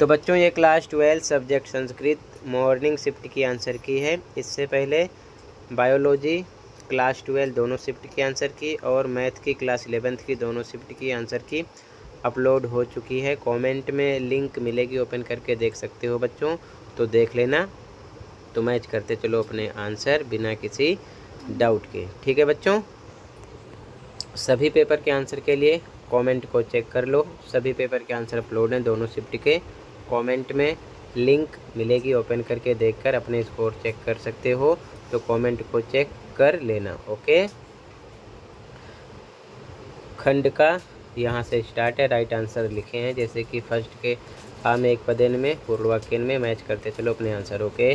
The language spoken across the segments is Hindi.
तो बच्चों, ये class twelfth subject Sanskrit morning shift की आंसर की है। इससे पहले बायोलॉजी क्लास ट्वेल्व दोनों शिफ्ट की आंसर की और मैथ की क्लास इलेवेंथ की दोनों शिफ्ट की आंसर की अपलोड हो चुकी है। कमेंट में लिंक मिलेगी ओपन करके देख सकते हो बच्चों। तो देख लेना। तो मैच करते चलो अपने आंसर बिना किसी डाउट के। ठीक है बच्चों? सभी पेपर के आंसर के लिए कमेंट को चेक कर लो। सभी पेपर के आंसर अपलोड हैं दोनों शिफ्ट के। कमेंट में लिंक मिलेगी ओपन करके देखकर, अपने स्कोर चेक कर सकते हो तो कमेंट को चेक कर लेना ओके खंड का यहाँ से स्टार्ट है राइट आंसर लिखे हैं, जैसे कि फ़र्स्ट के आम एक पदेन में पूर्व वाक्य में मैच करते चलो अपने आंसर ओके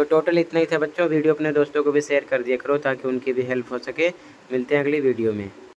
तो टोटल इतना ही था बच्चों। वीडियो अपने दोस्तों को भी शेयर कर दिया करो ताकि उनकी भी हेल्प हो सके। मिलते हैं अगली वीडियो में।